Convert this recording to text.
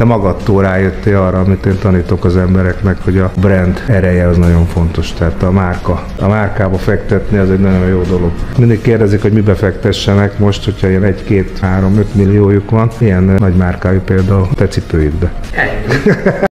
te magadtól rájöttél arra, amit én tanítok az embereknek, hogy a brand ereje az nagyon fontos. Tehát a márka. A márkába fektetni az egy nagyon jó dolog. Mindig kérdezik, hogy mibe fektessenek most, hogyha ilyen 1, 2, 3, 5 milliójuk van. Ilyen nagy márkájú például te cipőidbe.